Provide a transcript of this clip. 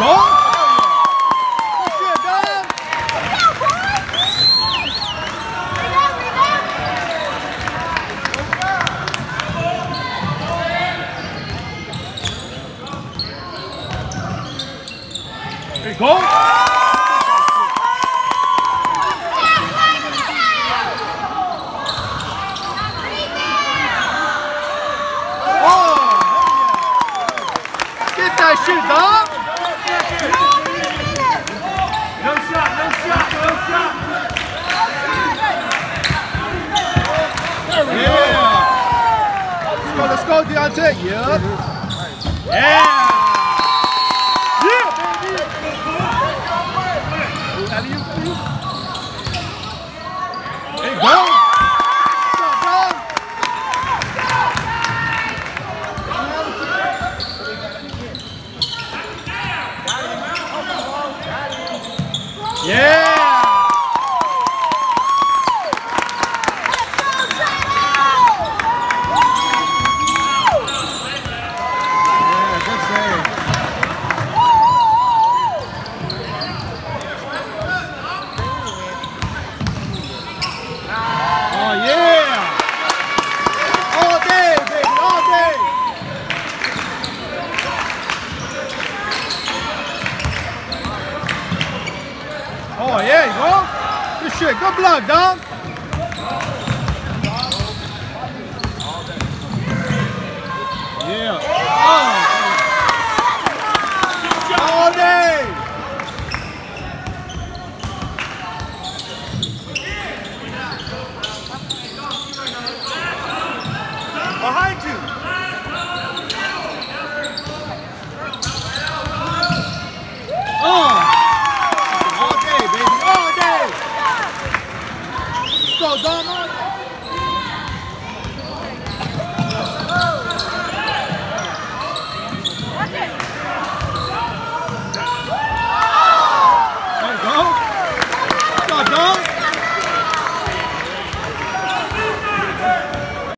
Go! Go! Get that shit, dog! Go, let's go, Deontay. Yep. Yeah. Yeah. Yeah. Yeah, good save. Oh yeah! All day, baby, all day. Oh yeah, go. Good shit. Good block, dog. Yeah. Oh. All day. Behind you. Oh. All